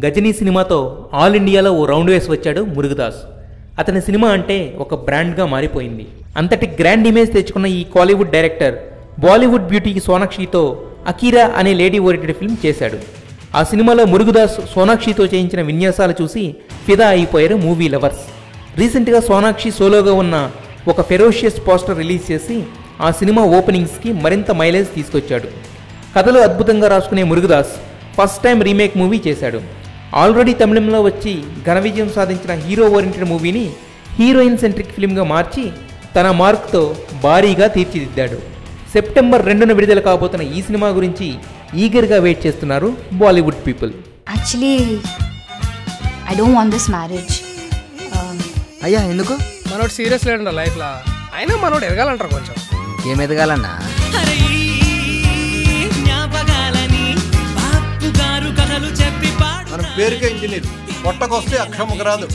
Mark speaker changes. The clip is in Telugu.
Speaker 1: గజనీ సినిమాతో ఆల్ ఇండియాలో ఓ రౌండ్ వేసి వచ్చాడు మురుగదాస్. అతని సినిమా అంటే ఒక బ్రాండ్గా మారిపోయింది. అంతటి గ్రాండ్ ఇమేజ్ తెచ్చుకున్న ఈ కాలీవుడ్ డైరెక్టర్ బాలీవుడ్ బ్యూటీ సోనాక్షితో అకీరా అనే లేడీ ఓరియంటెడ్ ఫిల్మ్ చేశాడు. ఆ సినిమాలో మురుగుదాస్ సోనాక్షితో చేయించిన విన్యాసాలు చూసి ఫిదా అయిపోయారు మూవీ లవర్స్. రీసెంట్గా సోనాక్షి సోలోగా ఉన్న ఒక ఫెరోషియస్ పోస్టర్ రిలీజ్ చేసి ఆ సినిమా ఓపెనింగ్స్కి మరింత మైలేజ్ తీసుకొచ్చాడు. కథలు అద్భుతంగా రాసుకునే Murugadoss first time remake movie చేశాడు. ఆల్రెడీ తమిళంలో వచ్చి ఘన విజయం సాధించిన హీరో ఓరియంటెడ్ మూవీని హీరోయిన్ సెంట్రిక్ ఫిల్మ్గా మార్చి తన మార్క్తో భారీగా తీర్చిదిద్దాడు. సెప్టెంబర్ రెండున విడుదల కాబోతున్న ఈ సినిమా గురించి ఈగర్గా వెయిట్ చేస్తున్నారు Bollywood people.
Speaker 2: Actually, I don't want this marriage. Um,
Speaker 3: అయ్యా ఎందుకు?
Speaker 4: మనోడు సీరియస్ లేడంట లైఫ్లో. అయినా మనోడు ఎదగాలంటారు కొంచెం.
Speaker 3: ఏం ఎదగాలన్నా?
Speaker 5: పేరుకే ఇంజనీర్. పొట్టకొస్తే అక్షముకు రాదు.